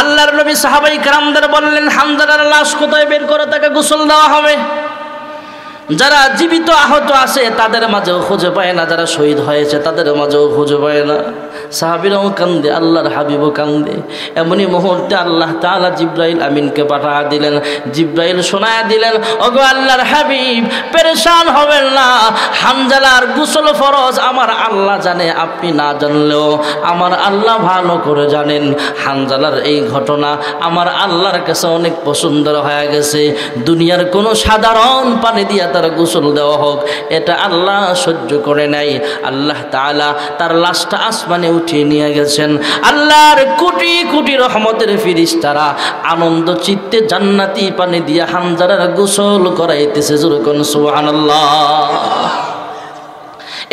আল্লাহর নবী সাহাবাই গ্রামদের বললেন হামদারার লাশ কোথায় বের করে, তাকে গোসল দেওয়া হবে। যারা জীবিত আহত আছে, তাদের মাঝেও খুঁজে পায় না, যারা শহীদ হয়েছে, তাদের মাঝেও খুঁজে পায় না। সাহাবিরাও কান্দে, আল্লাহর হাবিবও কান্দে। এমনই মুহূর্তে আল্লাহ তালা জিব্রাইল আমিনকে পাঠা দিলেন। জিব্রাইল শোনায় দিলেন, ওগো আল্লাহর হাবিব, পেরেশান হবেন না। হামজালার গুসল ফরজ আমার আল্লাহ জানে, আপনি না জানলেও আমার আল্লাহ ভালো করে জানেন। হামজালার এই ঘটনা আমার আল্লাহর কাছে অনেক পছন্দের হয়ে গেছে। দুনিয়ার কোনো সাধারণ পানি দিয়া তার গোসল দেওয়া হোক, এটা আল্লাহ সহ্য করে নাই। আল্লাহ তালা তার লাশটা আসমানে উঠিয়ে নিয়ে গেছেন। আল্লাহর কোটি কোটি রহমতের ফিরিস্তারা আনন্দ চিত্তে জান্নাতি পানি দিয়ে হামজারার গোসল করাইতেছে যেরকম সুবহানাল্লাহ।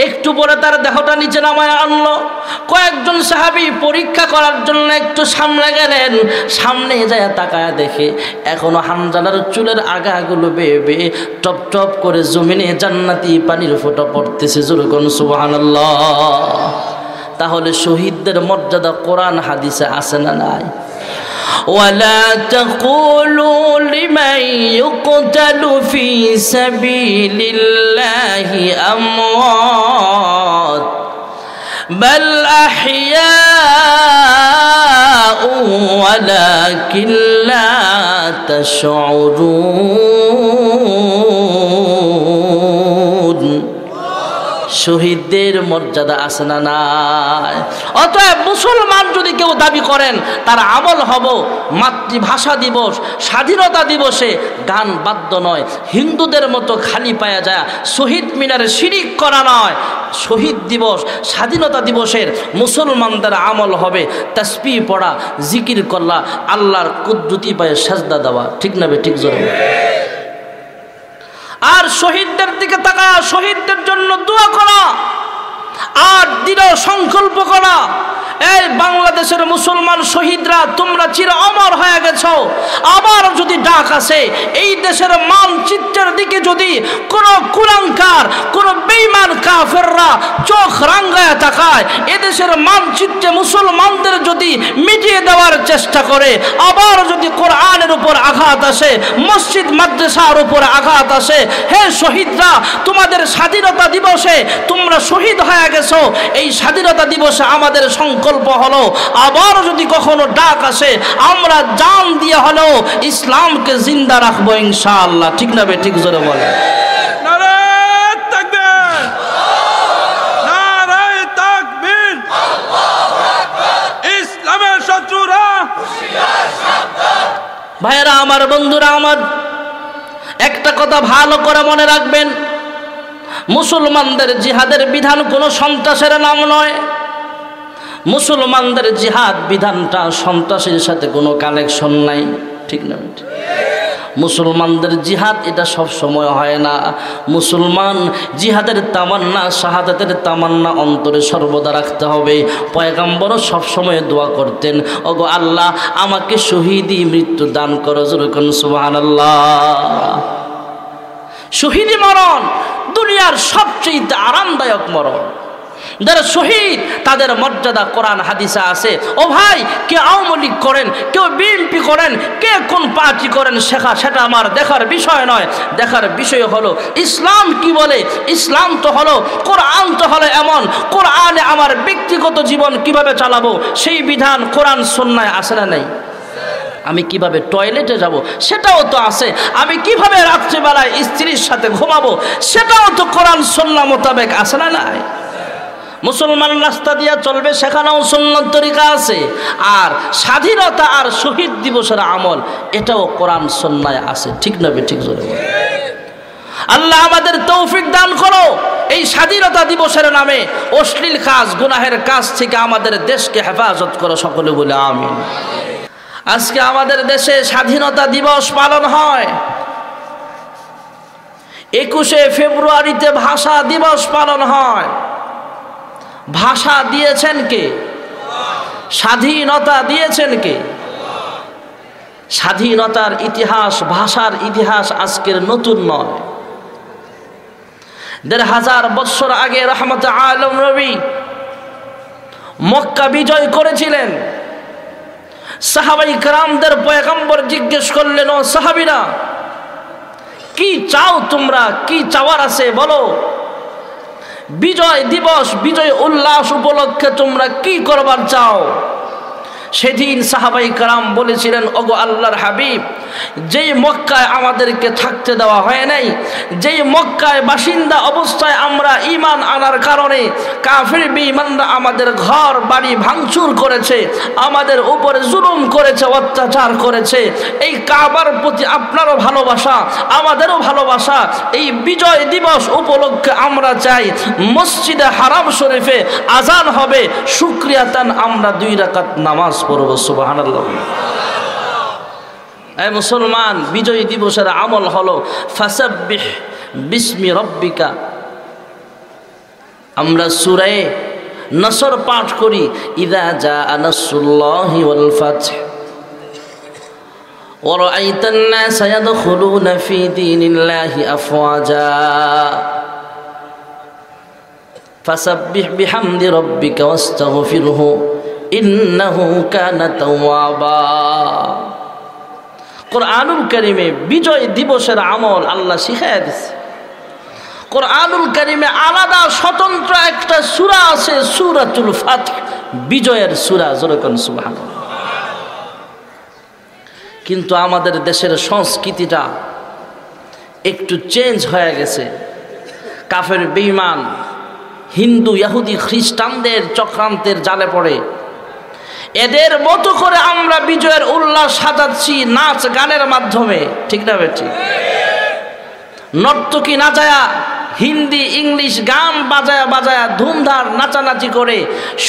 একটু পরে তার দেহটা নিচে নামায় আনলো। কয়েকজন সাহাবি পরীক্ষা করার জন্য একটু সামনে গেলেন। সামনে যায় তাকায় দেখে এখনও হামজালার চুলের আগাগুলো বেয়ে বেয়ে টপ টপ করে জমিনে জান্নাতি পানির ফোঁটা পড়তেছে যেরকম সুবহানাল্লাহ। তাহলে শহীদদের মর্যাদা কোরআন হাদিসে আছে না নাই ولا تقولوا لمن يقتل في سبيل الله أموات بل أحياء ولكن لا تشعرون শহীদদের মর্যাদা আছে না নাই? অতএব মুসলমান যদি কেউ দাবি করেন, তার আমল হব মাতৃভাষা দিবস, স্বাধীনতা দিবসে গান বাদ্য নয়, হিন্দুদের মতো খালি পায়া যায়, শহীদ মিনারে শিরিক করা নয়। শহীদ দিবস, স্বাধীনতা দিবসের মুসলমানদের আমল হবে তাসপি পড়া, জিকির করলা আল্লাহর কুদ্দুতি পায়ে সাজদা দেওয়া। ঠিক না বে, ঠিক জোরে আর শহীদদের দিকে তাকায়, শহীদদের জন্য দোয়া করা। আর দৃঢ় সংকল্প করা। এই বাংলাদেশের মুসলমান শহীদরা, তোমরা চির অমর হয়ে গেছ। আবার যদি ডাক আসে, এই দেশের মানচিত্রের দিকে যদি কোনো কুলাঙ্কার, কোনো বেইমান কাফেররা চোখ রাঙ্গায় তাকায় এদেশের মানচিত্রে মুসলমানদের যদি মিটিয়ে দেওয়ার চেষ্টা করে, আবার যদি কোরআনের উপর আঘাত আসে, মসজিদ, মাদ্রাসার উপর আঘাত আসে, হে শহীদরা, তোমাদের স্বাধীনতা দিবসে তোমরা শহীদ হয়ে গেছো, এই স্বাধীনতা দিবসে আমাদের সংকল্প হলো, আবার যদি কখনো ডাক আসে, আমরা জান দিয়ে হলো ইসলামকে জিন্দা রাখব ইনশাআল্লাহ। ঠিক না বে? ঠিক জোরে বলে ভাইয়েরা, আমার বন্ধুরা, আমার একটা কথা ভালো করে মনে রাখবেন। মুসলমানদের জিহাদের বিধান কোনো সন্ত্রাসের নাম নয়। মুসলমানদের জিহাদ বিধানটা সন্ত্রাসের সাথে কোনো কানেকশন নাই। ঠিক না, ঠিক? মুসলমানদের জিহাদ, এটা সব সময় হয় না। মুসলমান জিহাদের তামান্না, শাহাদাতের তামান্না অন্তরে সর্বদা রাখতে হবে। পয়গাম্বরও সবসময় দোয়া করতেন, ওগো আল্লাহ, আমাকে শহীদি মৃত্যু দান করো যেরকম সুবাহান আল্লাহ শহীদি মরণ দুনিয়ার সবচেয়ে আরামদায়ক মরণ। যারা শহীদ, তাদের মর্যাদা কোরআন হাদিসা আছে। ও ভাই, কে আওয়ামী লীগ করেন, কেউ বিএনপি করেন, কে কোন পার্টি করেন শেখা সেটা আমার দেখার বিষয় নয়। দেখার বিষয় হলো, ইসলাম কি বলে? ইসলাম তো হলো, কোরআন তো হলো এমন, কোরআনে আমার ব্যক্তিগত জীবন কীভাবে চালাবো? সেই বিধান কোরআন সন্ন্যায় আসে না নেই? আমি কীভাবে টয়লেটে যাব? সেটাও তো আছে। আমি কীভাবে রাত্রিবেলায় স্ত্রীর সাথে ঘুমাবো? সেটাও তো কোরআন সন্না মোতাবেক আসে না নাই? মুসলমান রাস্তা দিয়া চলবে, সেখানেও সুন্নত তরিকা আছে। আর স্বাধীনতা আর শহীদ দিবসের আমল, এটাও কোরআন সন্ন্যায় আছে। ঠিক নবে ঠিক জোরে আল্লাহ আমাদের তৌফিক দান করো। এই স্বাধীনতা দিবসের নামে অশ্লীল কাজ, গুনাহের কাজ থেকে আমাদের দেশকে হেফাজত করো সকলে বলে আমি আজকে আমাদের দেশে স্বাধীনতা দিবস পালন হয়। একুশে ফেব্রুয়ারিতে ভাষা দিবস পালন হয়। ভাষা দিয়েছেন কে? স্বাধীনতা দিয়েছেন কে? স্বাধীনতার ইতিহাস, ভাষার ইতিহাস আজকের নতুন নয়। দেড় হাজার বৎসর আগে রহমত আলম রবি মক্কা বিজয় করেছিলেন। সাহাবাই কারামদের পয়গম্বর জিজ্ঞেস করলেন, ও সাহাবিরা, কি চাও তোমরা? কি চাওয়ার আছে বলো? বিজয় দিবস বিজয় উল্লাস উপলক্ষে তোমরা কি করবার চাও? সেদিন সাহাবাই কারাম বলেছিলেন, ওগো আল্লাহর হাবিব, যেই মক্কায় আমাদেরকে থাকতে দেওয়া হয় নাই, যেই মক্কায় বাসিন্দা অবস্থায় আমরা ইমান আনার কারণে কাফির বিমানরা আমাদের ঘর, বাড়ি ভাঙচুর করেছে, আমাদের উপরে জুলুম করেছে, অত্যাচার করেছে, এই কাবার প্রতি আপনারও ভালোবাসা, আমাদেরও ভালোবাসা, এই বিজয় দিবস উপলক্ষে আমরা চাই মসজিদে হারাম শরীফে আজান হবে শুক্রিয়াতান আমরা দুই রাকাত নামাজ পড়ব সুবহানাল্লাহ এই মুসলমান বিজয় দিবসের আমল হলো ফাসাব্বিহ বিস্মি রব্বিকা আমরা সুরায়ে নসর পাঠ করি ইদা যা আনাসুল্লাহি ওয়াল ফাতহ ورأيت الناس يدخلون في دين الله أفواجا فسبح بحمد ربك واستغفره ইন্নাহু কানা তাওয়াবা। কোরআনুল করিমে বিজয় দিবসের আমল আল্লাহ শিখাই দিছে। কোরআনুল কারিমে আলাদা স্বতন্ত্র একটা সুরা আছে, সুরাতুল ফাতিহ। বিজয়ের সুরা যেরকম সুবাহ কিন্তু আমাদের দেশের সংস্কৃতিটা একটু চেঞ্জ হয়ে গেছে। কাফের বেইমান হিন্দু, ইয়াহুদি, খ্রিস্টানদের চক্রান্তের জালে পড়ে এদের মতো করে আমরা বিজয়ের উল্লাস সাজাচ্ছি নাচ গানের মাধ্যমে। ঠিক না বেটি? নর্তকী নাচায়া হিন্দি, ইংলিশ গান বাজায়া বাজায়া ধুমধার নাচানাচি করে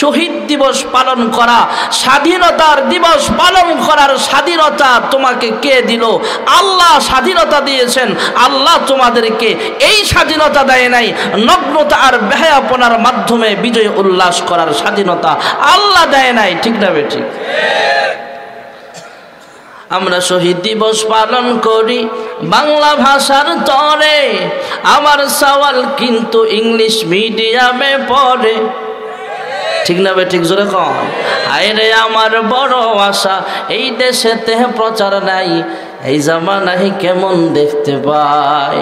শহীদ দিবস পালন করা, স্বাধীনতার দিবস পালন করার স্বাধীনতা তোমাকে কে দিল? আল্লাহ স্বাধীনতা দিয়েছেন, আল্লাহ তোমাদেরকে এই স্বাধীনতা দেয় নাই। নগ্নতা আর বেহায়াপনার মাধ্যমে বিজয় উল্লাস করার স্বাধীনতা আল্লাহ দেয় নাই, ঠিক না বে ঠিক? আমরা শহীদ দিবস পালন করি বাংলা ভাষার তরে। আমার সওয়াল কিন্তু ইংলিশ মিডিয়ামে পড়ে। ঠিক না বে, ঠিক জোরে কম আরে আমার বড় আশা, এই দেশেতে প্রচার নাই। এই জামানাহি কেমন দেখতে পাই?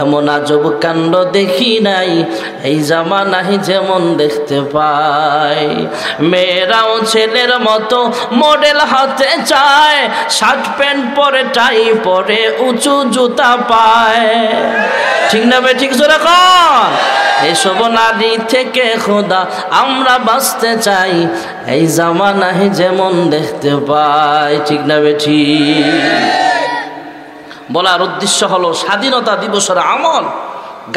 এমন আজব কাণ্ড দেখি নাই। এই জামানাহি যেমন দেখতে পাই। মেয়েরাও ছেলের মতো মডেল হাতে চায়, শার্ট প্যান্ট পরে, টাই পরে, উঁচু জুতা পায়। ঠিক না বে, ঠিক জোরে কন? এসব নারী থেকে খোদা আমরা বাঁচতে চাই। এই জামানাহি যেমন দেখতে পাই, ঠিক না বে, ঠিক? বলার উদ্দেশ্য হলো স্বাধীনতা দিবসের আমল।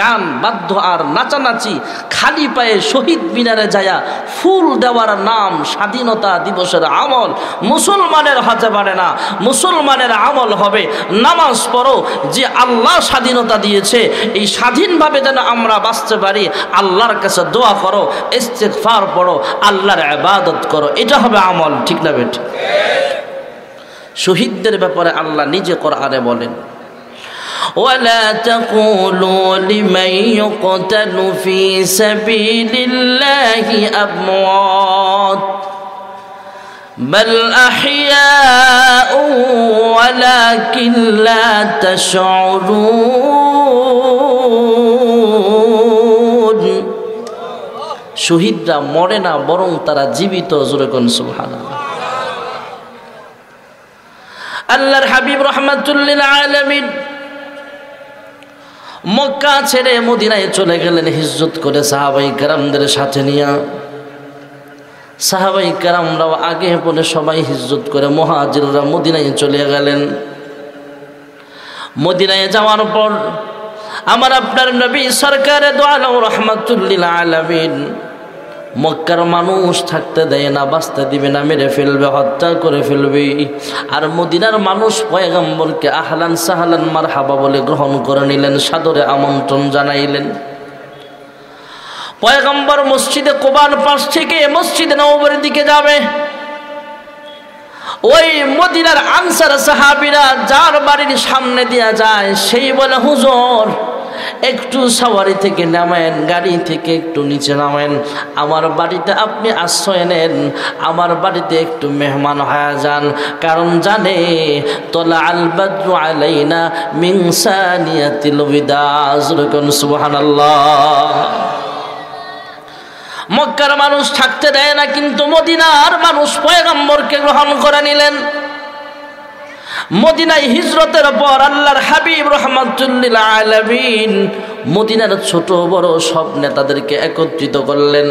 গান, বাদ্য আর নাচানাচি খালি পায়ে শহীদ মিনারে যায়া ফুল দেওয়ার নাম স্বাধীনতা দিবসের আমল। মুসলমানের হাতে পারে না, মুসলমানের আমল হবে। নামাজ পড়ো, যে আল্লাহ স্বাধীনতা দিয়েছে, এই স্বাধীনভাবে যেন আমরা বাঁচতে পারি, আল্লাহর কাছে দোয়া করো ইস্তেকফার পড়ো, আল্লাহর আবাদত করো। এটা হবে আমল, ঠিক না বেঠ শহীদদের ব্যাপারে আল্লাহ নিজে কোরআনে বলেন ولا تقولوا لمن يقتل في سبيل الله أموات بل أحياء ولكن لا تشعرون শহীদরা মরে না বরং তারা জীবিত জোরে কোন সুবহানাল্লাহ আল্লাহর হাবিব রহমাতুল্লিল আলমিন মক্কা ছেড়ে মদিনায় চলে গেলেন, হিজরত করে সাহাবাই কারামদের সাথে নিয়ে। সাহাবাই কারামরাও আগে বলে সবাই হিজরত করে মহাজিররা মদিনায় চলে গেলেন। মদিনায় যাওয়ার পর আমার আপনার নবী সরকারে দোয়ালাম রহমাতুল্লিল আলমিন। মক্কার মানুষ থাকতে দেয় না, বাঁচতে দিবে না, মেরে ফেলবে, হত্যা করে ফেলবে। আর মদিনার মানুষ পয়গম্বরকে আহলান সাহালান মার হাবা বলে গ্রহণ করে নিলেন, সাদরে আমন্ত্রণ জানাইলেন। পয়গম্বর মসজিদে কোবার পাশ থেকে মসজিদে নবরের দিকে যাবে। ওই মদিনার আনসার সাহাবিরা যার বাড়ির সামনে দিয়া যায়, সেই বলে, হুজুর একটু সাওয়ারি থেকে নামেন, গাড়ি থেকে একটু নিচে নামেন। আমার বাড়িতে আপনি আশ্রয় নেন, আমার বাড়িতে একটু মেহমান হয়ে যান। কারণ জানে তোলা আল বাদ্রু আলাইনা মিংসানিয়াতিল বিদাজ সুবহানাল্লাহ। মক্কার মানুষ থাকতে দেয় না, কিন্তু মদিনার মানুষ পয়গম্বরকে গ্রহণ করে নিলেন। মদিনায় হিজরতের পর আল্লাহর হাবিব রহমতুল্লিল আলমিন মদিনার ছোট বড় সব নেতাদেরকে একত্রিত করলেন।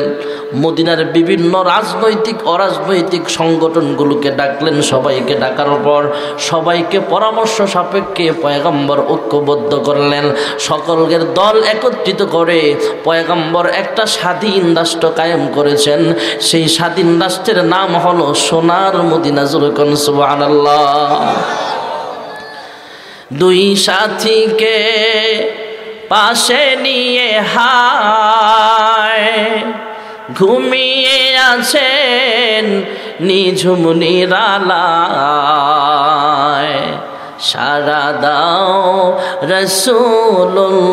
মদিনার বিভিন্ন রাজনৈতিক, অরাজনৈতিক সংগঠনগুলোকে ডাকলেন, সবাইকে ডাকার পর সবাইকে পরামর্শ সাপেক্ষে পয়গম্বর ঐক্যবদ্ধ করলেন। সকলের দল একত্রিত করে পয়গম্বর একটা স্বাধীন রাষ্ট্র কায়েম করেছেন। সেই স্বাধীন রাষ্ট্রের নাম হলো সোনার মদিনা জুরকন দুই সাথীকে পাশে নিয়ে হায়। ঘুমিয়ে আছেন নিঝুম নিরালায়। সারা দাও রসুল্লাহ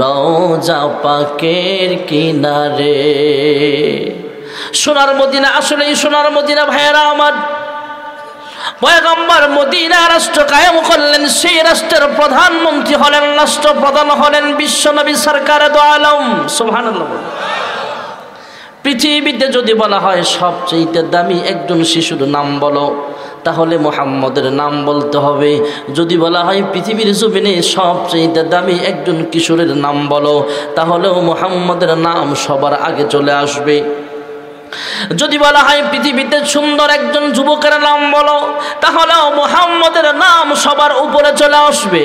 রওজা পাকের কিনারে। সোনার মদিনা, আসলেই সোনার মদিনা ভাইয়েরা আমার। পয়গম্বর মদিনা রাষ্ট্র কায়েম করলেন, সেই রাষ্ট্রের প্রধানমন্ত্রী হলেন, রাষ্ট্রপ্রধান হলেন বিশ্বনবী সরকার দোয়ালম সুবহানাল্লাহ। পৃথিবীতে যদি বলা হয় সবচেয়ে দামি একজন শিশুর নাম বলো, তাহলে মোহাম্মদের নাম বলতে হবে। যদি বলা হয় পৃথিবীর জমিনে সবচেয়ে দামি একজন কিশোরের নাম বলো, তাহলেও মোহাম্মদের নাম সবার আগে চলে আসবে। যদি বলা হয় পৃথিবীতে সুন্দর একজন যুবকের নাম বলো, তাহলেও মোহাম্মদের নাম সবার উপরে চলে আসবে।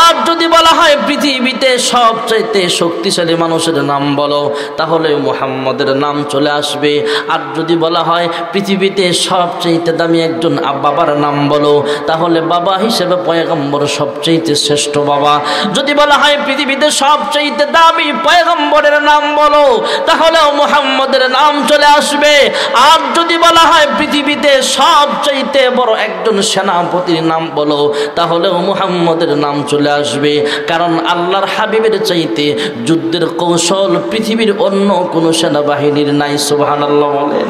আর যদি বলা হয় পৃথিবীতে সবচাইতে শক্তিশালী মানুষের নাম বলো, তাহলে মোহাম্মদের নাম চলে আসবে। আর যদি বলা হয় পৃথিবীতে সবচাইতে দামি একজন বাবার নাম বলো, তাহলে বাবা হিসেবে পয়গম্বর সবচাইতে শ্রেষ্ঠ বাবা। যদি বলা হয় পৃথিবীতে সবচাইতে দামি পয়গম্বরের নাম বলো, তাহলেও মোহাম্মদের নাম চলে আসবে। আসবে। আর যদি বলা হয় পৃথিবীতে সবচাইতে বড় একজন সেনাপতির নাম বলো, তাহলেও মুহাম্মদের নাম চলে আসবে। কারণ আল্লাহর হাবিবের চাইতে যুদ্ধের কৌশল পৃথিবীর অন্য কোনো সেনাবাহিনীর নাই সুবাহান আল্লাহ বলেন।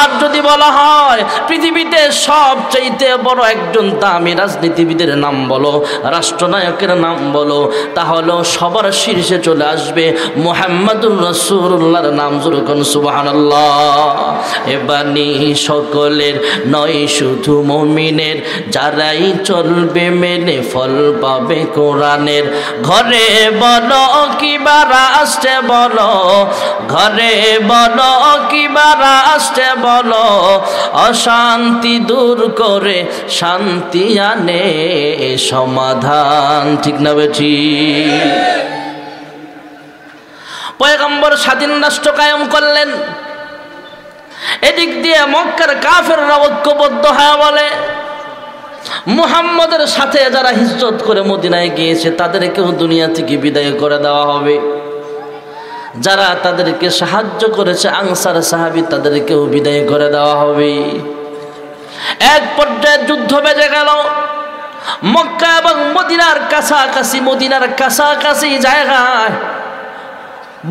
আর যদি বলা হয় পৃথিবীতে সবচাইতে বড় একজন দামি রাজনীতিবিদের নাম বলো, রাষ্ট্রনায়কের নাম বলো, তাহলেও সবার শীর্ষে চলে আসবে মোহাম্মদুর রসুল্লাহর নাম যেরকম সুবাহান আল্লাহ এবানি সকলের নয়, শুধু মমিনের। যারাই চলবে মেনে ফল পাবে কোরআনের। ঘরে বলো কিবা রাষ্ট্রে বলো, ঘরে বলো কিবা রাষ্ট্রে বলো, অশান্তি দূর করে শান্তি আনে সমাধান। ঠিক না বেঠি পয়গম্বর স্বাধীন রাষ্ট্র কায়েম করলেন। এদিক দিয়ে মক্কার কাফেররা ঐক্যবদ্ধ হয়ে বলে, মুহাম্মদের সাথে যারা হিজরত করে মদিনায় গিয়েছে, তাদেরকেও দুনিয়া থেকে বিদায় করে দেওয়া হবে। যারা তাদেরকে সাহায্য করেছে আংসার সাহাবি তাদেরকেও বিদায় করে দেওয়া হবে। এক পর্যায়ে যুদ্ধ বেজে গেল। মক্কা এবং মদিনার কাছাকাছি মদিনার কাছাকাছি জায়গায়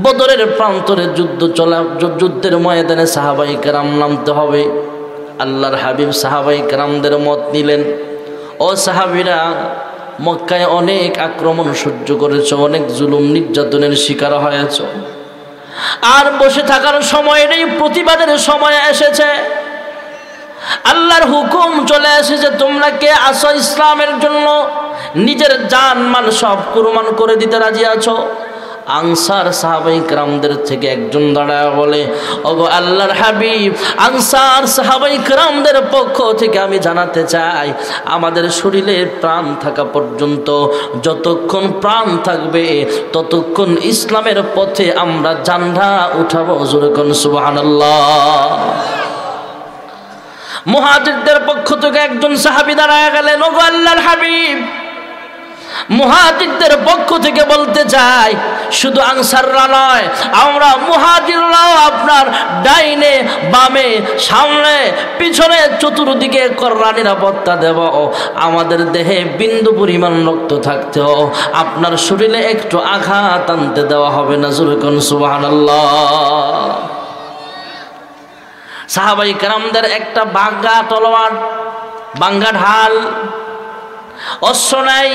বদরের প্রান্তরে যুদ্ধ চলা যুদ্ধের ময়দানে সাহাবাই কেরাম নামতে হবে। আল্লাহর হাবিব সাহাবাই কেরামদের মত নিলেন। ও সাহাবিরা, মক্কায় অনেক আক্রমণ সহ্য করেছ, অনেক জুলুম নির্যাতনের শিকার হয়েছ। আর বসে থাকার সময় নেই, প্রতিবাদের সময় এসেছে। আল্লাহর হুকুম চলে এসেছে তোমরা কে আসো ইসলামের জন্য? নিজের জান, মাল সব কুরবান করে দিতে রাজি আছো? আনসার সাহাবাই ক্রামদের থেকে একজন দাঁড়ায় বলে, ওগো আল্লাহর হাবিব, আনসার সাহাবাই ক্রামদের পক্ষ থেকে আমি জানাতে চাই, আমাদের শরীরে প্রাণ থাকা পর্যন্ত যতক্ষণ প্রাণ থাকবে, ততক্ষণ ইসলামের পথে আমরা জান্ডা উঠাবো। জোরেকন সুবহানাল্লাহ। মুহাজিরদের পক্ষ থেকে একজন সাহাবি দাঁড়ায় গেলেন, ওগো আল্লাহর হাবিব মুহাজিরদের পক্ষ থেকে বলতে চাই, শুধু আনসাররা নয়, আমরা মুহাজিররাও আপনার ডাইনে, বামে, সামনে, পিছনে, চতুর্দিকে কররা নিরাপত্তা দেব। আমাদের দেহে বিন্দু পরিমাণ রক্ত থাকতেও আপনার শরীরে একটু আঘাত আনতে দেওয়া হবে না জুরকন সুবহানাল্লাহ। সাহাবাই কারামদের একটা বাঙ্গা তলোয়ার, বাঙ্গা ঢাল অস্ত্র নাই,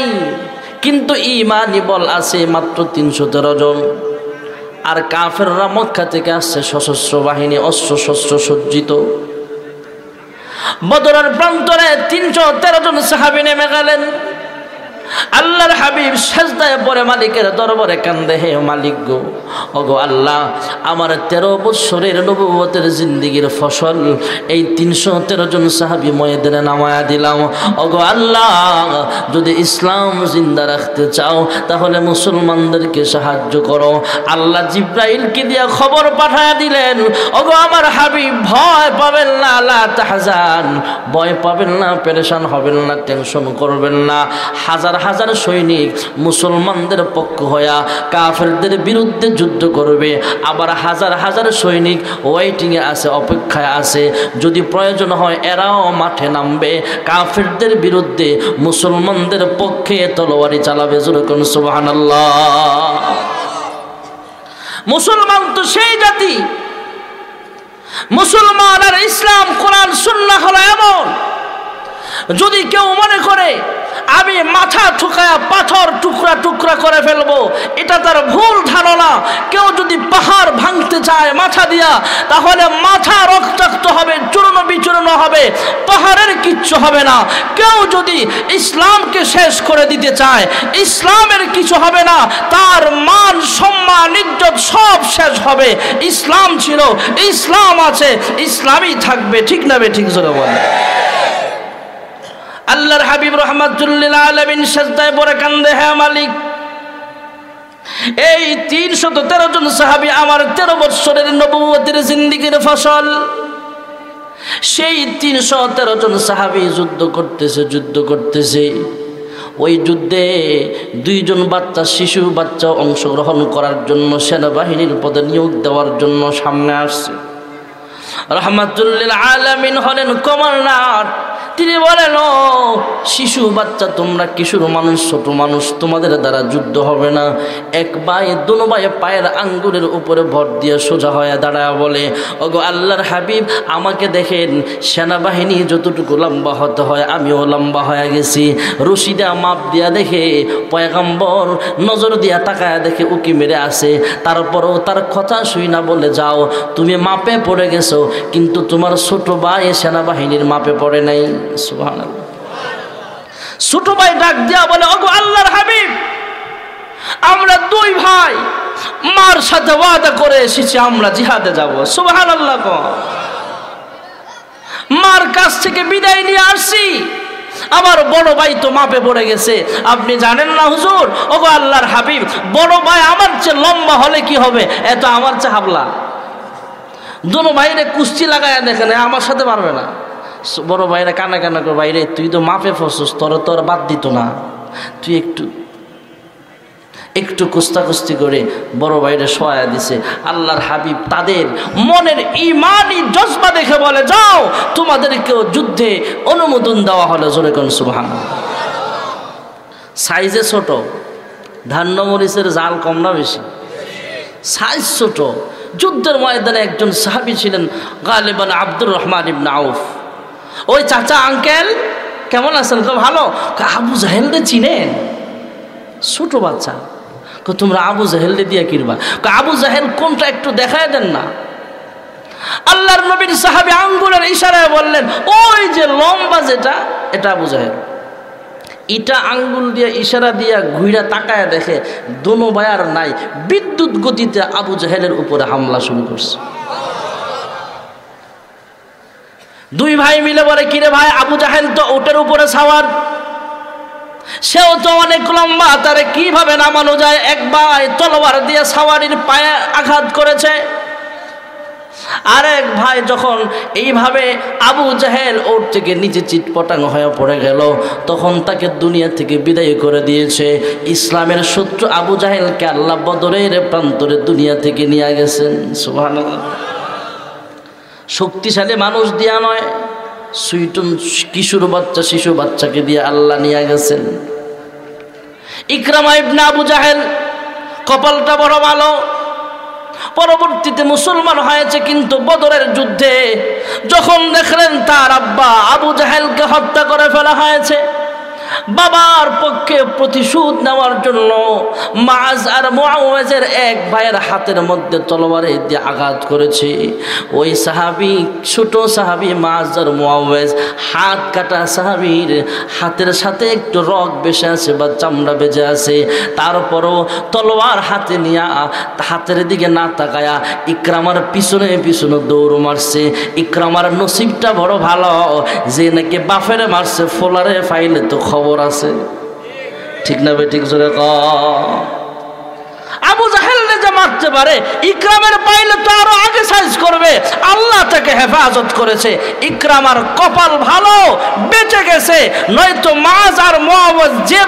কিন্তু ইমানি বল আছে মাত্র তিনশো তেরো জন। আর কাফেররা মক্কা থেকে আসছে সশস্ত্র বাহিনী, অস্ত্র শস্ত্র সজ্জিত। বদরের প্রান্তরে তিনশো তেরো জন সাহাবি নেমে গেলেন। আল্লাহর হাবিব সেজদায় পরে মালিকের দরবারে কান্দে, হে মালিক গো, ওগো আল্লাহ, আমার তেরো বৎসরের নবুবতের জিন্দিগির ফসল এই তিনশো তেরো জন সাহাবি ময়েদের নামায়া দিলাম। ওগো আল্লাহ, যদি ইসলাম জিন্দা রাখতে চাও, তাহলে মুসলমানদেরকে সাহায্য করো। আল্লাহ জিব্রাইলকে দিয়ে খবর পাঠায় দিলেন, ওগো আমার হাবিব, ভয় পাবেন না আল্লাহ তাহাজান, ভয় পাবেন না, পেরেশান হবেন না, টেনশন করবেন না। হাজার হাজার সৈনিক মুসলমানদের পক্ষ হইয়া কাফেরদের বিরুদ্ধে যুদ্ধ করবে। আবার হাজার হাজার সৈনিক ওয়েটিংয়ে আছে, অপেক্ষায় আছে। যদি প্রয়োজন হয় এরাও মাঠে নামবে। কাফেরদের বিরুদ্ধে মুসলমানদের পক্ষে তলোয়ারি চালাবে। যেরকম সুবাহান মুসলমান তো সেই জাতি। মুসলমান আর ইসলাম, কোরআন সুন্না হলো এমন। যদি কেউ মনে করে, আমি মাথা ঠুকায়া পাথর টুকরা টুকরা করে ফেলব এটা তার ভুল ধারণা। কেউ যদি পাহাড় ভাঙতে চায় মাথা দিয়া, তাহলে মাথা রক্তাক্ত হবে, চূর্ণ বিচূর্ণ হবে, পাহাড়ের কিচ্ছু হবে না। কেউ যদি ইসলামকে শেষ করে দিতে চায়, ইসলামের কিছু হবে না, তার মান, সম্মান, ইজ্জত সব শেষ হবে। ইসলাম ছিল, ইসলাম আছে, ইসলামই থাকবে। ঠিক না বে ঠিক জোরে বলে আল্লাহর হাবিব রহমাতুল্লিল আলমিন সাজদায় পরে কান্দে হ্যাঁ মালিক, এই তিনশত তেরো জন সাহাবি আমার তেরো বৎসরের নবুয়তের জিন্দিগির ফসল। সেই তিনশো তেরো জন সাহাবি যুদ্ধ করতেছে যুদ্ধ করতেছে। ওই যুদ্ধে দুইজন বাচ্চা, শিশু বাচ্চা অংশগ্রহণ করার জন্য, সেনাবাহিনীর পদে নিয়োগ দেওয়ার জন্য সামনে আসছে। রহমাতুল্লিল আলমিন হলেন কমান্ডার। তিনি বলেন শিশু বাচ্চা, তোমরা কিশোর মানুষ, ছোট মানুষ, তোমাদের দ্বারা যুদ্ধ হবে না। এক বাই দুনো পায়ের আঙ্গুরের উপরে ভর দিয়ে সোজা হয়ে দাঁড়ায় বলে, ওগো আল্লাহর হাবিব, আমাকে দেখেন, সেনাবাহিনী যতটুকু লম্বা হতে হয়, আমিও লম্বা হয়ে গেছি। রশিদা মাপ দিয়া দেখে, পয়গাম্বর নজর দিয়া তাকায় দেখে উকি মেরে আসে। তারপরও তার কথা শুই না বলে, যাও, তুমি মাপে পড়ে গেছো, কিন্তু তোমার ছোট ভাই সেনাবাহিনীর মাপে পড়ে নাই। ছোট ভাই ডাক দিয়া বলে, ওগো আল্লাহর হাবিব, আমরা দুই ভাই, মার সাথে ওয়াদা করে এসেছি, আমরা জিহাদে যাব। সুবহান আল্লাহ মার কাছ থেকে বিদায় নিয়ে আসছি। আমার বড় ভাই তো মাপে পড়ে গেছে। আপনি জানেন না, হুজুর? ওগো আল্লাহর হাবিব, বড় ভাই আমার চেয়ে লম্বা হলে কি হবে? এত আমার চেয়ে হাবলা। দুনো ভাইরে কুস্তি লাগায় দেখেন আমার সাথে পারবে না। বড় ভাইরা কানা কানা করে বাইরে তুই তো মাপে ফসস, তোর তোর বাদ দিত না। তুই একটু একটু কুস্তাকুস্তি করে বড় ভাইরে সহায় দিছে। আল্লাহর হাবিব তাদের মনের ইমানই জজবা দেখে বলে, যাও, তোমাদেরকেও যুদ্ধে অনুমোদন দেওয়া হলো জোরে কোন সুবহান সাইজে ছোট, ধান্য মরিচের জাল কম না বেশি? সাইজ ছোট। যুদ্ধের ময়দানে একজন সাহাবি ছিলেন, গালিবান আব্দুর রহমান ইবন আউফ। ওই চাচা আঙ্কেল কেমন আছেন? তো ভালো? আবু জাহেলরে চিনেন? ছোট বাচ্চা। তোমরা আবু জাহেলরে দিয়ে কিরবা? আবু জাহেল কোনটা একটু দেখায় দেন না। আল্লাহর নবীর সাহাবি আঙ্গুলের ইশারায় বললেন, ওই যে লম্বা যেটা, এটা আবু জাহেল। ইটা আঙ্গুল দিয়ে ইশারা দিয়া ঘুইরা তাকায় দেখে দোনো বায়ার নাই, বিদ্যুৎ গতিতে আবু জাহেলের উপরে হামলা শুরু করছে। দুই ভাই মিলে বলে, কিরে ভাই, আবু জাহেল তো ওটের উপরে সাওয়ার। সেও তো অনেক লম্বা, তারে কীভাবে নামানো যায়? এক ভাই তলোয়ার দিয়ে সাওয়ারির পায়ে আঘাত করেছে। আরেক ভাই যখন এইভাবে আবু জাহেল ওর থেকে নিচে চিটপটাং হয়ে পড়ে গেল, তখন তাকে দুনিয়া থেকে বিদায় করে দিয়েছে। ইসলামের শত্রু আবু জাহেলকে আল্লাহ বদরের প্রান্তরে দুনিয়া থেকে নিয়ে গেছেন। সুহান শক্তিশালী মানুষ দিয়া নয়, সুইটন কিশোর বাচ্চা, শিশু বাচ্চাকে দিয়ে আল্লাহ নিয়ে গেছেন। ইকরামা ইবনা আবু জাহেল কপালটা বড় ভালো। পরবর্তীতে মুসলমান হয়েছে কিন্তু বদরের যুদ্ধে যখন দেখলেন তার আব্বা আবু জাহেলকে হত্যা করে ফেলা হয়েছে বাবার পক্ষে প্রতিশোধ নেওয়ার জন্য মাজ আর মোয়াজের এক ভাইয়ের হাতের মধ্যে তলোয়ারে দিয়ে আঘাত করেছে। ওই সাহাবি, ছোট সাহাবি মাজ আর মোয়াজ হাত কাটা সাহাবির হাতের সাথে একটু রক বেসে আছে বা চামড়া বেজে আছে। তারপরও তলোয়ার হাতে নিয়ে হাতের দিকে না তাকায়া ইকরামার পিছনে পিছনে দৌড় মারছে। ইকরামার নসিবটা বড় ভালো, যে নাকি বাফেরে মারছে, ফোলারে ফাইলে তো খবর আছে? ঠিক না বে ঠিক জোরে আবু জাহেল মারতে পারে, ইকরামের আগে করবে। আল্লাহ তাকে হেফাজত করেছে। কপাল ভালো, বেঁচে গেছে। নয়তো আর মোহাম্মদ যে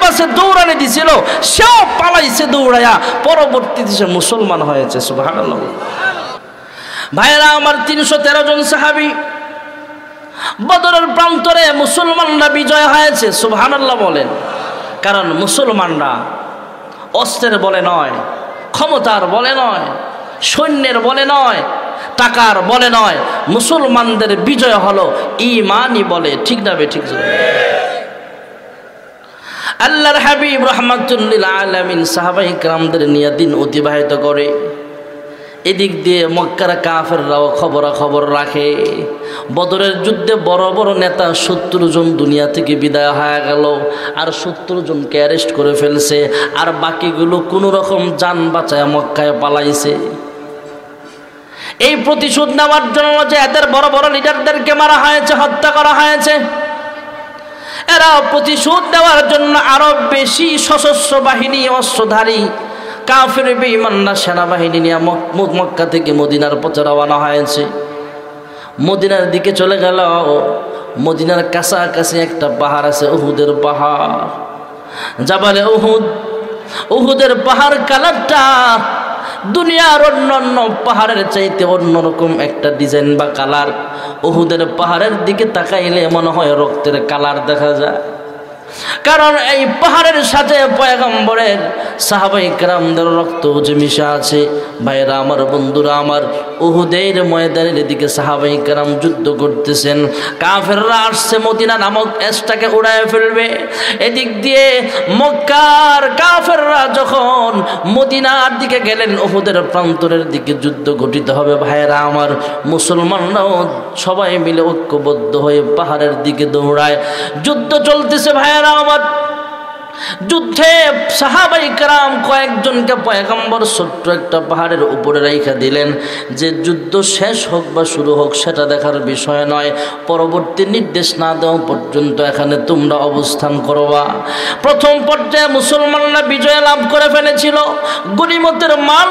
সেও পালাইছে দৌড়াইয়া। পরবর্তীতে মুসলমান হয়েছে ভাইরা আমার তিনশো তেরো জন সাহাবি বদরের প্রান্তরে মুসলমানরা বিজয় হয়েছে, সুবহানাল্লাহ বলেন। কারণ মুসলমানরা অস্ত্রের বলে নয়, ক্ষমতার বলে নয়, সৈন্যের বলে নয়, টাকার বলে নয়। মুসলমানদের বিজয় হলো ইমানই বলে, ঠিক না বে ঠিক আল্লাহর হাবিব রহমাতুল্লিল আলমিন সাহাবাহিক গ্রামদের নিয়ে দিন অতিবাহিত করে। এদিক দিয়ে মক্কার কাফেররাও খবরা খবর রাখে। বদরের যুদ্ধে বড় বড় নেতা সত্তর জন দুনিয়া থেকে বিদায় হয়ে গেল। আর সত্তর জনকে অ্যারেস্ট করে ফেলছে। আর বাকিগুলো কোনো রকম যান বাঁচায় মক্কায় পালাইছে। এই প্রতিশোধ নেওয়ার জন্য যে এদের বড় বড় লিডারদেরকে মারা হয়েছে, হত্যা করা হয়েছে এরা প্রতিশোধ দেওয়ার জন্য আরও বেশি সশস্ত্র বাহিনী, অস্ত্রধারী কাফের বেঈমান্না সেনাবাহিনী নিয়ে মক্কা থেকে মদিনার পথে রওনা হয়েছে। মদিনার দিকে চলে গেল। মদিনার কাছাকাছি একটা পাহাড় আছে, উহুদের পাহাড়। যাবালে উহুদ, উহুদের পাহাড় কালারটা দুনিয়ার অন্য অন্য পাহাড়ের চাইতে অন্যরকম একটা ডিজাইন বা কালার। উহুদের পাহাড়ের দিকে তাকাইলে মনে হয় রক্তের কালার দেখা যায়। কারণ এই পাহাড়ের সাথে পয়গম্বরের সাহাবাই কেরামদের রক্ত যে মিশা আছে ভাইরা আমার, বন্ধুরা আমার, উহুদের ময়দানের দিকে সাহাবাই কেরাম যুদ্ধ করতেছেন। কাফেররা আসছে মদিনা নামক এসটাকে উড়ায় ফেলবে। এদিক দিয়ে মক্কার কাফেররা যখন মদিনার দিকে গেলেন, উহুদের প্রান্তরের দিকে যুদ্ধ গঠিত হবে। ভাইরা আমার, মুসলমানরাও সবাই মিলে ঐক্যবদ্ধ হয়ে পাহাড়ের দিকে দৌড়ায়। যুদ্ধ চলতেছে ভাইয়েরা। আমার যুদ্ধে সাহাবাই কারাম কয়েকজনকে পয়গম্বর ছোট্ট একটা পাহাড়ের উপরে রেখা দিলেন। যে যুদ্ধ শেষ হোক বা শুরু হোক, সেটা দেখার বিষয় নয়। পরবর্তী নির্দেশ না দেওয়া পর্যন্ত এখানে তোমরা অবস্থান করবা। প্রথম পর্যায়ে মুসলমানরা বিজয় লাভ করে ফেলেছিল। গরিমতের মাল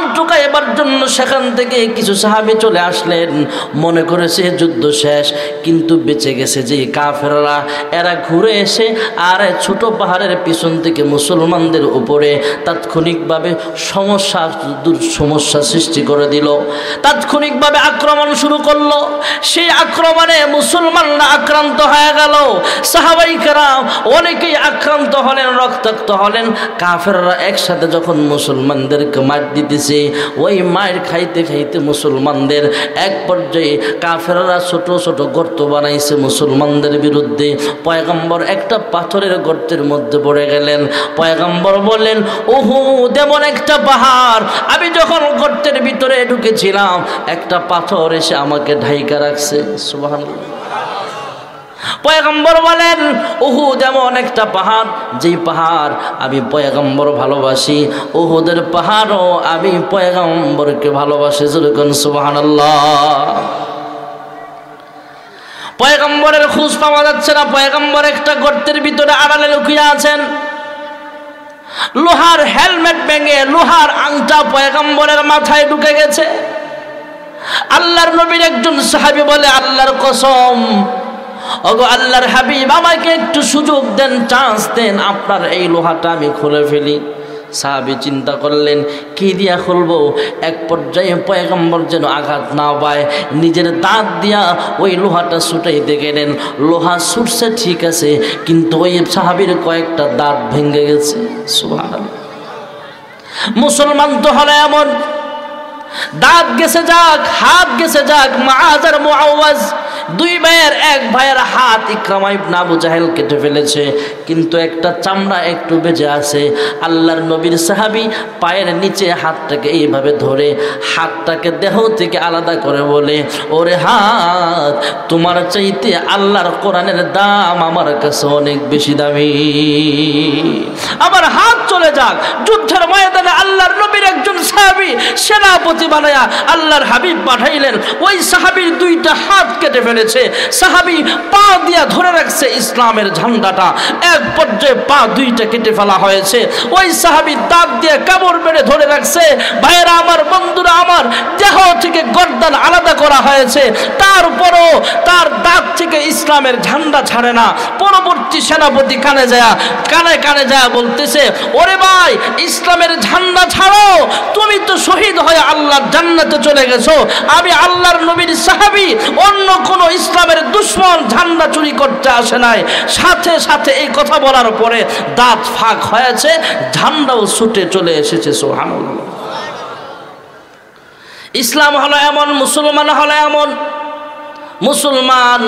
এবার জন্য সেখান থেকে কিছু সাহাবি চলে আসলেন। মনে করেছে যুদ্ধ শেষ, কিন্তু বেঁচে গেছে যে কাফেররা। এরা ঘুরে এসে আর ছোট পাহাড়ের পিছন থেকে মুসলমানদের উপরে তাৎক্ষণিকভাবে সমস্যা সমস্যা সৃষ্টি করে দিল। তাৎক্ষণিকভাবে আক্রমণ শুরু করল। সেই আক্রমণে মুসলমানরা আক্রান্ত হয়ে গেল। সাহাবাইকারা অনেকেই আক্রান্ত হলেন, রক্তাক্ত হলেন। কাফেররা একসাথে যখন মুসলমানদেরকে মার দিতেছে, ওই মায়ের খাইতে খাইতে মুসলমানদের এক পর্যায়ে কাফেররা ছোট ছোট গর্ত বানাইছে মুসলমানদের বিরুদ্ধে। পয়গম্বর একটা পাথরের গর্তের মধ্যে পড়ে গেলেন পয়গম্বর বললেন ওহু যেমন একটা পাহাড়। আমি যখন গর্তের ভিতরে ঢুকেছিলাম, একটা পাথর এসে আমাকে ঢাইকা রাখছে। সুবাহ পয়গম্বর বলেন উহুদ এমন একটা পাহাড়, যেই পাহাড় আমি পয়গম্বর ভালোবাসি, উহুদের পাহাড়ও আমি পয়গম্বরকে ভালোবাসি। যেরকম সুবাহান পয়গম্বরের খোঁজ পাওয়া যাচ্ছে না। পয়গম্বর একটা গর্তের ভিতরে আড়ালে লুকিয়ে আছেন। লোহার হেলমেট ভেঙে, লোহার আংটা পয়গম্বরের মাথায় ঢুকে গেছে। আল্লাহর নবীর একজন সাহাবী বলে, আল্লাহর কসম, ওগো আল্লাহর হাবিব, আমাকে একটু সুযোগ দেন, চান্স দেন, আপনার এই লোহাটা আমি খুলে ফেলি। সাহাবি চিন্তা করলেন, কি দিয়া খুলবো? এক পর্যায়ে পয়গম্বর যেন আঘাত না পায়, নিজের দাঁত দিয়া ওই লোহাটা ছুটাইতে গেলেন লোহা ছুটছে, ঠিক আছে, কিন্তু ওই সাহাবির কয়েকটা দাঁত ভেঙে গেছে। মুসলমান তো হলে এমন। দাঁত গেছে যাক, হাত গেছে যাক মাআজ আর মুআওয়াজ দুই ভাইয়ের এক ভাইয়ের হাত ইকরামা ইবনে আবু জাহেল কেটে ফেলেছে, কিন্তু একটা চামড়া একটু বেঁচে আছে। আল্লাহর নবীর সাহাবী পায়ের নিচে হাতটাকে এইভাবে ধরে, হাতটাকে দেহ থেকে আলাদা করে বলে, ওরে হাত, তোমার চাইতে আল্লাহর কোরআনের দাম আমার কাছে অনেক বেশি দামি। আমার হাত চলে যাক। যুদ্ধের ময়দানে আল্লাহর নবীর একজন সাহাবী সেনাপতি বানায়া আল্লাহর হাবিব পাঠাইলেন। ওই সাহাবীর দুইটা হাত কেটে ফেলেছে সাহাবী পা দিয়া ধরে রাখছে ইসলামের ঝান্ডাটা। এক পর্যায়ে পা দুইটা কেটে ফেলা হয়েছে। ওই সাহাবী দাঁত দিয়ে কামড় মেরে ধরে রাখছে। ভাইয়েরা আমার, বন্ধুরা আমার, দেহ থেকে গর্দান আলাদা করা হয়েছে। তারপরও তার দাঁত থেকে ইসলামের ঝান্ডা ছাড়ে না। পরবর্তী সেনাপতি কানে যায়, কানে কানে যায় বলতেছে, ওরে ভাই, ইসলামের ঝান্ডা ছাড়ো। তুমি তো শহীদ হয়ে আল্লাহর জান্নাতে চলে গেছো। আমি আল্লাহর নবীর সাহাবী, অন্য কোন ইসলামের দুশ্মন ঝান্ডা চুরি করতে আসে নাই সাথে সাথে এই কথা বলার পরে দাঁত ফাঁক হয়েছে ঝান্ডাও ছুটে চলে এসেছে সোহানুল্লাহ ইসলাম হলো এমন মুসলমান হলো এমন মুসলমান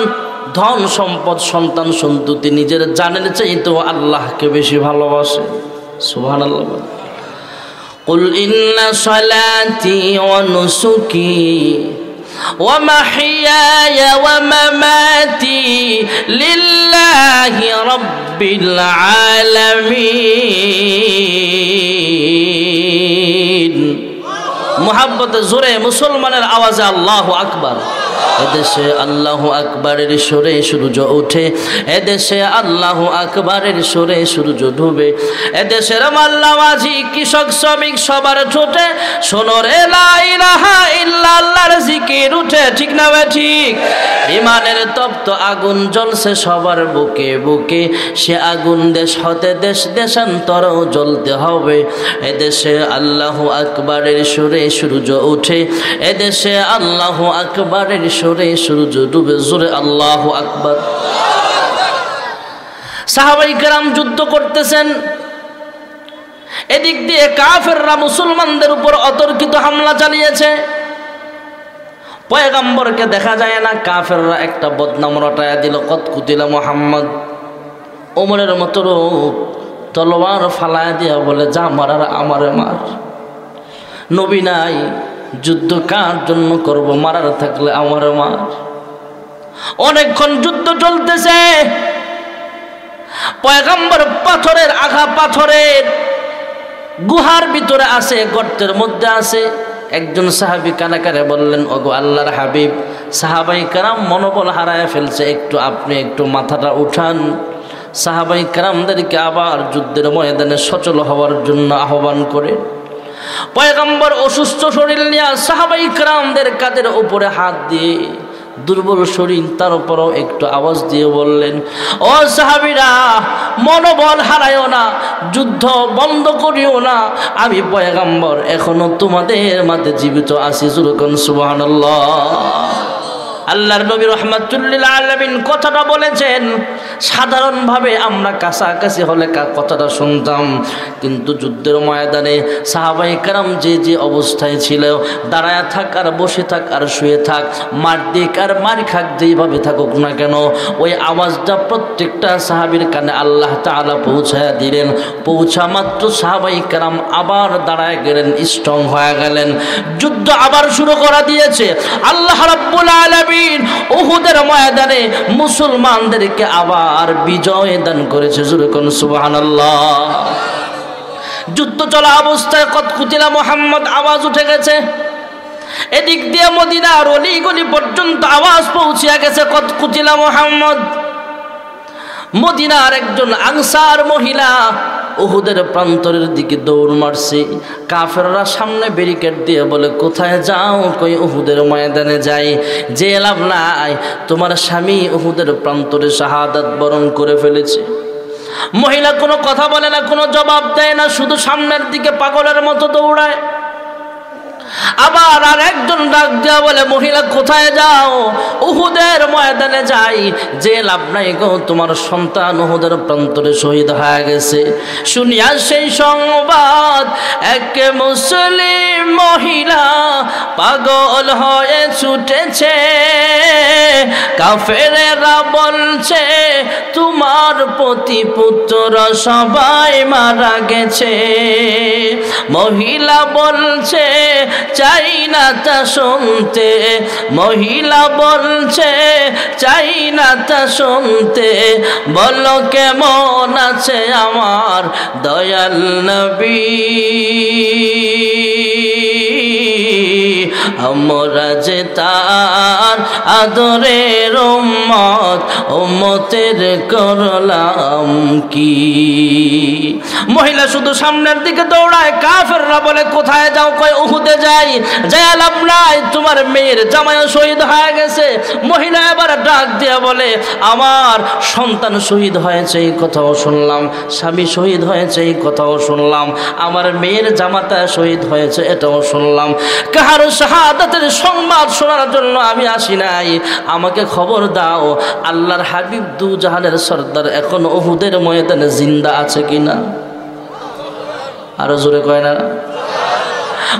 ধন সম্পদ সন্তান সন্ততি নিজের জানের চাইতেও আল্লাহকে বেশি ভালোবাসে সুহান আল্লাহ قل إن صلاتي ونسكي ومحياي ومماتي لله رب العالمين মোহাব্বত জোরে মুসলমানের আওয়াজে আল্লাহ আকবার এদেশে আল্লাহ আকবরের সুরে সূর্য ওঠে, এদেশে আল্লাহ আকবরের সুরে সূর্য ডুবে, এদেশের মাল্লামাজি কৃষক শ্রমিক সবার ঠোঁটে সোনর ইলাহা ইল্লাল্লাহর জিকির উঠে, ঠিক না ভাই ঠিক? ইমানের তপ্ত আগুন জ্বলছে সবার বুকে বুকে, সে আগুন দেশ হতে দেশ দেশান্তরও জ্বলতে হবে, এদেশে আল্লাহ আকবরের সুরে সূর্য ওঠে, এদেশে আল্লাহ আকবরের সুরে সূর্য ডুবে, জোরে আল্লাহ আকবর। সাহাবাই কেরাম যুদ্ধ করতেছেন। এদিক দিয়ে কাফেররা মুসলমানদের উপর অতর্কিত হামলা চালিয়েছে। পয়গাম্বরকে দেখা যায় না, কাফেররা একটা বদনাম রটায়া দিল, কত কুতিলা মোহাম্মদ। ওমরের মতো রূপ, তলোয়ার ফালায় দিয়া বলে, যা মারার আমারে মার। নবী নাই যুদ্ধ কার জন্য করব? মারার থাকলে আমার মার। অনেকক্ষণ যুদ্ধ চলতেছে। পয়গাম্বর পাথরের আঘা পাথরের গুহার ভিতরে আছে, গর্তের মধ্যে আছে। একজন সাহাবি কানাকারে বললেন, ওগো আল্লাহর হাবিব, সাহাবাই কারাম মনোবল হারায় ফেলছে। একটু আপনি একটু মাথাটা উঠান। সাহাবাই কারামদেরকে আবার যুদ্ধের ময়দানে সচল হওয়ার জন্য আহ্বান করে। পয়গম্বর অসুস্থ শরীর নিয়ে সাহাবাই ক্রামদের কাদের উপরে হাত দিয়ে দুর্বল শরীর তার উপরও একটু আওয়াজ দিয়ে বললেন, ও সাহাবিরা, মনোবল হারায়ও না, যুদ্ধ বন্ধ করিও না, আমি পয়গাম্বর এখনও তোমাদের মাঝে জীবিত আছি জুরকন সুবাহ আল্লাহর নবী রহমাতুল্লিল আলমিন কথাটা বলেছেন, সাধারণভাবে আমরা কাছাকাছি হলে কথাটা শুনতাম, কিন্তু যুদ্ধের ময়দানে সাহাবাই কারাম যে যে অবস্থায় ছিল, দাঁড়ায় থাক আর বসে থাক আর শুয়ে থাক, মার দিক আর মার খাক যেইভাবে থাকুক না কেন, ওই আওয়াজটা প্রত্যেকটা সাহাবির কানে আল্লাহ তালা পৌঁছায় দিলেন, পৌঁছা মাত্র সাহাবাই কারাম আবার দাঁড়ায় গেলেন স্ট্রং হয়ে গেলেন। যুদ্ধ আবার শুরু করা দিয়েছে। আল্লাহ রাব্বুল আলামিন আলামিন উহুদের ময়দানে মুসলমানদেরকে আবার বিজয় দান করেছে জুরকন সুবহানাল্লাহ। যুদ্ধ চলা অবস্থায় কত কুতিলা মোহাম্মদ আওয়াজ উঠে গেছে। এদিক দিয়ে মদিনার অলি গলি পর্যন্ত আওয়াজ পৌঁছিয়া গেছে কত কুতিলা মোহাম্মদ। মদিনার একজন আনসার মহিলা উহুদের প্রান্তরের দিকে দৌড় মারছে। কাফেররা সামনে ব্যারিকেড দিয়ে বলে, কোথায় যাও? কই উহুদের ময়দানে যাই। যে লাভ নাই, তোমার স্বামী উহুদের প্রান্তরে শাহাদাত বরণ করে ফেলেছে। মহিলা কোনো কথা বলে না, কোনো জবাব দেয় না, শুধু সামনের দিকে পাগলের মতো দৌড়ায়। আবার আর একজন ডাক দেওয়া বলে, মহিলা, কোথায় যাও? উহুদের ময়দানে যাই। যে লাভ নাই গো, তোমার সন্তান উহুদের প্রান্তরে শহীদ হয়ে গেছে। শুনিয়া সেই সংবাদ, এক মুসলিম মহিলা পাগল হয়ে ছুটেছে। কাফেরেরা বলছে, তোমার প্রতি পুত্র সবাই মারা গেছে। মহিলা বলছে চাই না তা শুনতে, মহিলা বলছে, চাই না তা শুনতে, বলো কেমন আছে আমার দয়াল নবী? আমরা যে আদরের উম্মত, উম্মতের করলাম কি? মহিলা শুধু সামনের দিকে দৌড়ায়, কাফেররা বলে, কোথায় যাও? কয়, উহুদে যাই। লাভ নাই, তোমার মেয়ের জামাই শহীদ হয়ে গেছে। মহিলা এবার ডাক দিয়ে বলে, আমার সন্তান শহীদ হয়েছে, এই কথাও শুনলাম। স্বামী শহীদ হয়েছে, এই কথাও শুনলাম। আমার মেয়ের জামাতা শহীদ হয়েছে, এটাও শুনলাম। কাহারো শাহাদাতের সংবাদ শোনার জন্য আমি আসি নাই। আমাকে খবর দাও, আল্লাহর হাবিব দু জাহানের সর্দার এখন ওহুদের ময়দানে জিন্দা আছে কিনা? আরও জোরে কয় না।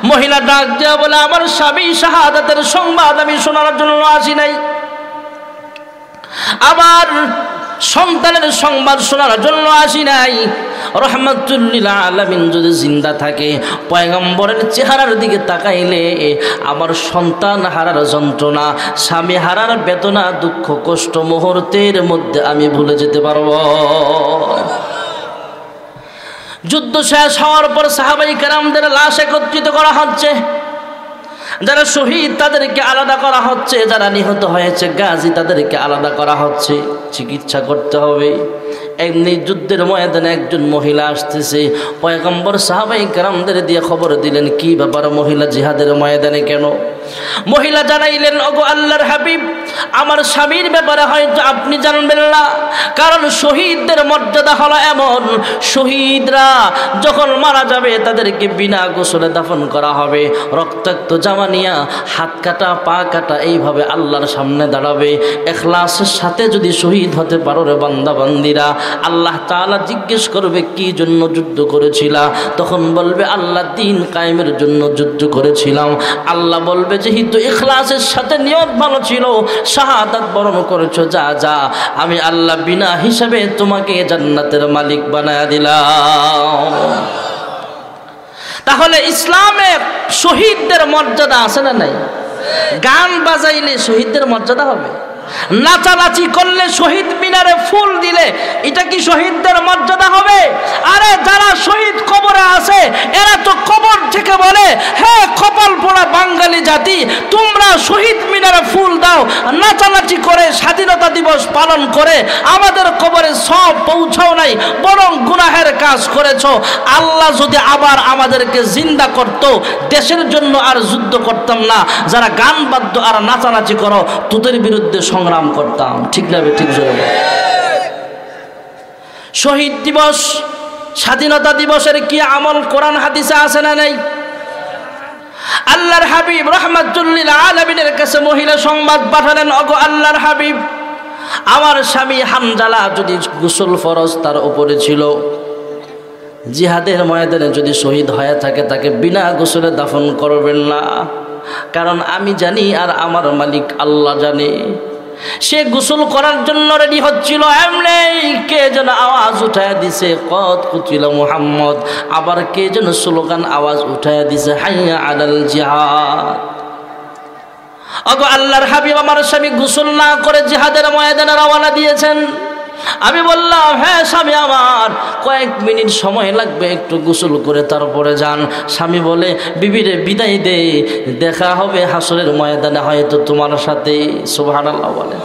মহিলা ডাক দেওয়া বলে, আমার স্বামী শাহাদাতের সংবাদ আমি শোনার জন্য আসি নাই। আবার সন্তানের সংবাদ শোনার জন্য আসি নাই। রহমতুল্লিল আলমিন যদি জিন্দা থাকে, পয়গম্বরের চেহারার দিকে তাকাইলে আমার সন্তান হারার যন্ত্রণা, স্বামী হারার বেদনা, দুঃখ, কষ্ট মুহূর্তের মধ্যে আমি ভুলে যেতে পারব। যুদ্ধ শেষ হওয়ার পর সাহাবাই কেরামদের লাশ একত্রিত করা হচ্ছে। যারা শহীদ, তাদেরকে আলাদা করা হচ্ছে। যারা নিহত হয়েছে, গাজী, তাদেরকে আলাদা করা হচ্ছে। চিকিৎসা করতে হবে। এমনি যুদ্ধের ময়দানে একজন মহিলা আসতেছে। পয়গম্বর সাহাবাই কারামদের দিয়ে খবর দিলেন, কি ব্যাপার মহিলা জিহাদের ময়দানে কেন? মহিলা জানাইলেন, ওগো আল্লাহর হাবিব, আমার স্বামীর ব্যাপারে হয়তো আপনি জানবেন না। কারণ শহীদদের মর্যাদা হলো এমন, শহীদরা যখন মারা যাবে তাদেরকে বিনা গোসলে দাফন করা হবে। রক্তাক্ত জামা নিয়া, হাত কাটা, পা কাটা, এইভাবে আল্লাহর সামনে দাঁড়াবে। এখলাসের সাথে যদি শহীদ হতে পারো রে বান্দা বান্দিরা আল্লাহ তাআলা জিজ্ঞেস করবে, কি জন্য যুদ্ধ করেছিলা? তখন বলবে, আল্লাহ দিন কায়েমের জন্য যুদ্ধ করেছিলাম। আল্লাহ বলবে, যেহেতু ইখলাসের সাথে নিয়ত ভালো ছিল, শাহাদাত বরণ করেছ, যা যা, আমি আল্লাহ বিনা হিসাবে তোমাকে জান্নাতের মালিক বানায় দিলাম। তাহলে ইসলামে শহীদদের মর্যাদা আছে না নাই? গান বাজাইলে শহীদদের মর্যাদা হবে? নাচানাচি করলে শহীদ মিনারে ফুল দিলে, এটা কি শহীদদের মর্যাদা হবে? আরে যারা শহীদ কবরে আছে, এরা তো কবর থেকে বলে হ্যাঁ কপাল পোড়া বাঙালি জাতি, তোমরা শহীদ মিনারে ফুল দাও, নাচানাচি করে স্বাধীনতা দিবস পালন করে, আমাদের কবরে সব পৌঁছাও নাই, বরং গুনাহের কাজ করেছ। আল্লাহ যদি আবার আমাদেরকে জিন্দা করত, দেশের জন্য আর যুদ্ধ করতাম না। যারা গান বাদ্য আর নাচানাচি করো, তোদের বিরুদ্ধে সংগ্রাম করতাম। ঠিক না ঠিক শহীদ দিবস, স্বাধীনতা দিবসের কি আমল কোরআন হাদিসে আছে না নাই? আল্লাহর হাবিব রহমাতুল্লিল আলমিনের কাছে মহিলা সংবাদ পাঠালেন অগো আল্লাহর হাবিব, আমার স্বামী হামজালা যদি গোসল ফরজ তার উপরে ছিল, জিহাদের ময়দানে যদি শহীদ হয়ে থাকে, তাকে বিনা গোসলে দাফন করবেন না। কারণ আমি জানি আর আমার মালিক আল্লাহ জানে। সে গোসল করার জন্য রেডি হচ্ছিল এমনি কে যেন আওয়াজ উঠায় দিছে, কত কুচিল মোহাম্মদ। আবার কে যেন স্লোগান আওয়াজ উঠায় দিছে, হাইয়া আদাল জিহাদ। আল্লাহর হাবিব, আমার স্বামী গোসল না করে জিহাদের ময়দানে রওনা দিয়েছেন। আমি বললাম হ্যাঁ স্বামী আমার, কয়েক মিনিট সময় লাগবে, একটু গোসল করে তারপরে যান। স্বামী বলে, বিবিরে বিদায় দে, দেখা হবে হাসরের ময়দানে, হয়তো তোমার সাথে সুবহানাল্লাহ বলে।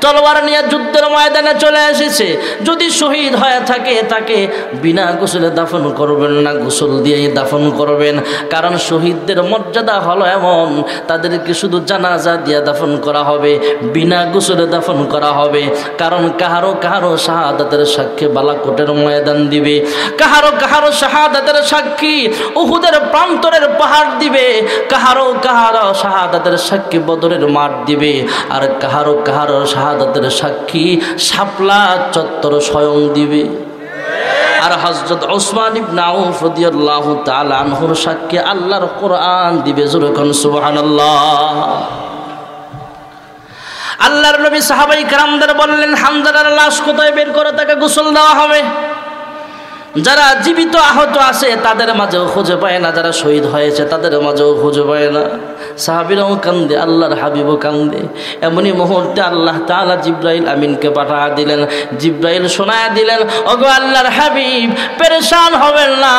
তলোয়ার নিয়ে যুদ্ধের ময়দানে চলে এসেছে। যদি শহীদ হয়ে থাকে, তাকে বিনা গোসলে দাফন করবেন না, গোসল দিয়েই দাফন করবেন। কারণ শহীদদের মর্যাদা হলো এমন, তাদেরকে শুধু জানাজা দিয়ে দাফন করা হবে, বিনা গোসলে দাফন করা হবে। কারণ কাহারো কাহারো শাহাদাতের সাক্ষী বালাকোটের ময়দান দিবে। কাহারো কাহারো শাহাদাতের সাক্ষী উহুদের প্রান্তরের পাহাড় দিবে। কাহারো কাহারো শাহাদাতের সাক্ষী বদরের মাঠ দিবে। আর কাহারো কাহারো শাহাদাতের সাক্ষী সাপলা চত্বর স্বয়ং দিবে। আর হজরত ওসমান ইবনে আউফ সাক্ষী আল্লাহর কোরআন দিবে যুরকন সুবহানাল্লাহ। আল্লাহর নবী সাহাবাই کرامদের বললেন হামজারার লাশ কোথায় বের করে তাকে গোসল দেওয়া হবে? যারা জীবিত আহত আছে তাদের মাঝেও খুঁজে পায় না, যারা শহীদ হয়েছে তাদের মাঝেও খুঁজে পায় না। সাহাবিরাও কান্দে, আল্লাহর হাবিবও কান্দে। এমনই মুহূর্তে আল্লাহ তালা জিব্রাইল আমিনকে পাঠা দিলেন। জিব্রাইল শোনায় দিলেন, ওগো আল্লাহর হাবিব, পেরেশান হবেন না।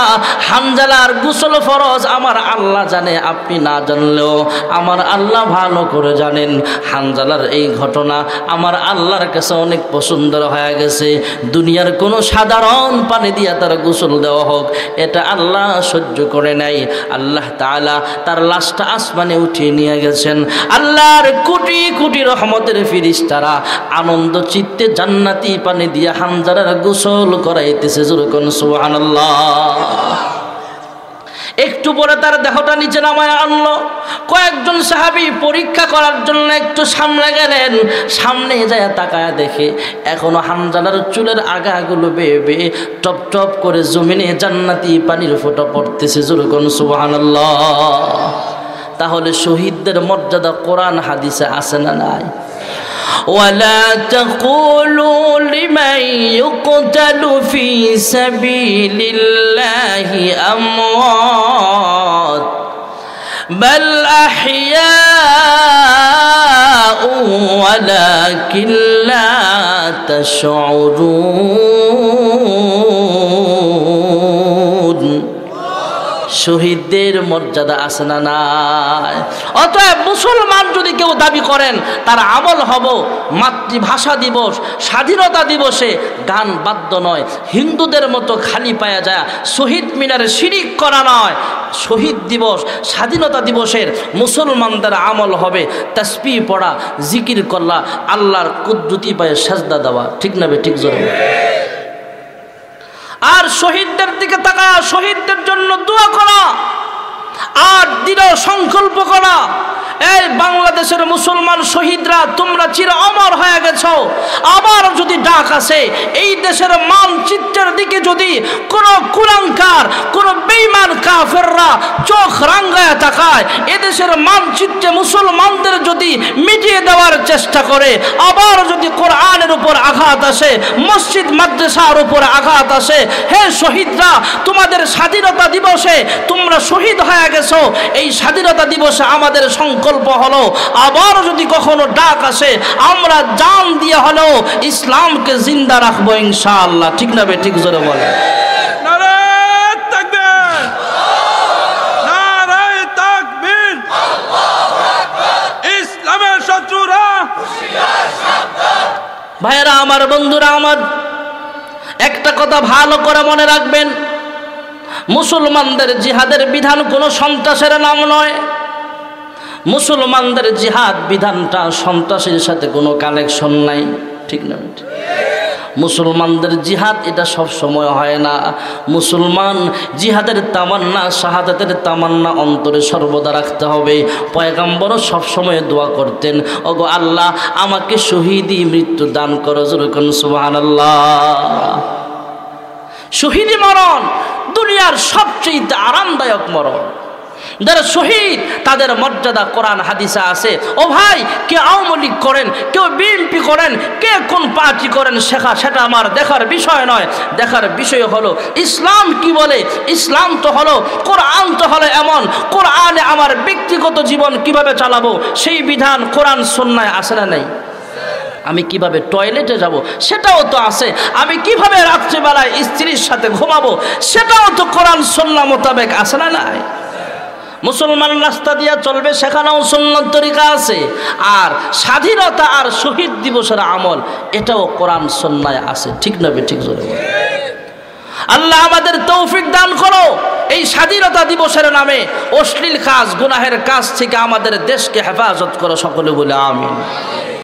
হামজালার গুসল ফরজ, আমার আল্লাহ জানে, আপনি না জানলেও আমার আল্লাহ ভালো করে জানেন। হামজালার এই ঘটনা আমার আল্লাহর কাছে অনেক পছন্দের হয়ে গেছে। দুনিয়ার কোনো সাধারণ পানি দিয়া তার গোসল দেওয়া হোক, এটা আল্লাহ সহ্য করে নাই। আল্লাহ তাআলা তার লাশটা আসমানে উঠিয়ে নিয়ে গেছেন। আল্লাহর কোটি কোটি রহমতের ফিরিস্তারা আনন্দ চিত্তে জান্নাতি পানি দিয়া হামজারার গোসল করাইতেছে যেরকম সুবহানাল্লাহ। একটু পরে তার দেহটা নিচে নামায় আনলো। কয়েকজন সাহাবি পরীক্ষা করার জন্য একটু সামনে গেলেন। সামনে যায় তাকায় দেখে এখনও হামজালার চুলের আগাগুলো বেয়ে বেয়ে টপ টপ করে জমিনে জান্নাতি পানির ফোঁটা পড়তেছে, জুরকন সুবহানাল্লাহ। তাহলে শহীদদের মর্যাদা কোরআন হাদিসে আছে না নাই ولا تقولوا لمن يقتل في سبيل الله أموات بل أحياء ولكن لا تشعرون শহীদদের মর্যাদা আছে না নাই? অতএব মুসলমান যদি কেউ দাবি করেন, তার আমল হব মাতৃভাষা দিবস, স্বাধীনতা দিবসে গান বাদ্য নয়, হিন্দুদের মতো খালি পায়া যায়, শহীদ মিনারে শিরিক করা নয়। শহীদ দিবস, স্বাধীনতা দিবসের মুসলমানদের আমল হবে তসপি পড়া, জিকির করলা, আল্লাহর কুদ্দুতি পায়ে সাজদা দেওয়া। ঠিক না ঠিক জোরে আর শহীদদের দিকে তাকা শহীদদের জন্য দোয়া করা আর দৃঢ় সংকল্প করা এই বাংলাদেশের মুসলমান শহীদরা, তোমরা চির অমর হয়ে গেছ। আবার যদি ডাক আসে, এই দেশের মানচিত্রের দিকে যদি কোনো কুলাঙ্কার, কোনো বেইমান কাফেররা চোখ রাঙ্গায় তাকায় এদেশের মানচিত্রে মুসলমানদের যদি মিটিয়ে দেওয়ার চেষ্টা করে, আবার যদি কোরআনের উপর আঘাত আসে, মসজিদ, মাদ্রাসার উপর আঘাত আসে, হে শহীদরা, তোমাদের স্বাধীনতা দিবসে তোমরা শহীদ হয়ে গেছো। এই স্বাধীনতা দিবসে আমাদের সংকল্প হলো। আবার যদি কখনো ডাক আসে আমরা জান দিয়ে হলেও ইসলামকে জিন্দা রাখব ইনশাআল্লাহ। ঠিক না বে ঠিক জোরে বলে ভাইয়েরা আমার বন্ধুরা আমার একটা কথা ভালো করে মনে রাখবেন। মুসলমানদের জিহাদের বিধান কোনো সন্ত্রাসের নাম নয়। মুসলমানদের জিহাদ বিধানটা সন্ত্রাসের সাথে কোনো কানেকশন নাই, ঠিক না? মুসলমানদের জিহাদ এটা সব সময় হয় না। মুসলমান জিহাদের তামান্না, শাহাদাতের তামান্না অন্তরে সর্বদা রাখতে হবে। পয়গাম্বরও সবসময় দোয়া করতেন, ওগো আল্লাহ, আমাকে শহীদি মৃত্যু দান করো যেরকম সুবাহান আল্লাহ শহীদি মরণ, দুনিয়ার সবচেয়ে আরামদায়ক মরণ। যারা শহীদ, তাদের মর্যাদা কোরআন হাদিসা আছে। ও ভাই, কে আওয়ামী লীগ করেন কেউ বিএনপি করেন, কে কোন পার্টি করেন শেখা সেটা আমার দেখার বিষয় নয়। দেখার বিষয় হলো, ইসলাম কি বলে? ইসলাম তো হলো, কোরআন তো হলো এমন, কোরআনে আমার ব্যক্তিগত জীবন কীভাবে চালাবো? সেই বিধান কোরআন সন্ন্যায় আসে না নেই? আমি কীভাবে টয়লেটে যাব? সেটাও তো আছে। আমি কীভাবে রাত্রিবেলায় স্ত্রীর সাথে ঘুমাবো? সেটাও তো কোরআন সন্না মোতাবেক আসে না নাই? মুসলমান রাস্তা দিয়ে চলবে, সেখানেও সুন্নত তরিকা আছে। আর স্বাধীনতা আর শহীদ দিবসের আমল, এটাও কোরআন সন্ন্যায় আছে। ঠিক নবে ঠিক জোরে আল্লাহ আমাদের তৌফিক দান করো। এই স্বাধীনতা দিবসের নামে অশ্লীল কাজ, গুনাহের কাজ থেকে আমাদের দেশকে হেফাজত করো সকলে বলে, আমিন।